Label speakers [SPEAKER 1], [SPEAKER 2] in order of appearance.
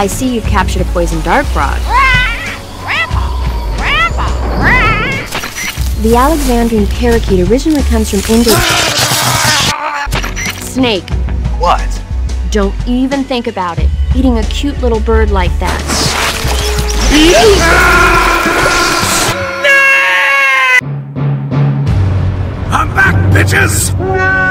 [SPEAKER 1] I see you've captured a poison dart frog. The Alexandrian parakeet originally comes from India. Snake,
[SPEAKER 2] What?
[SPEAKER 1] don't even think about it. Eating a cute little bird like that.
[SPEAKER 2] I'm back, bitches!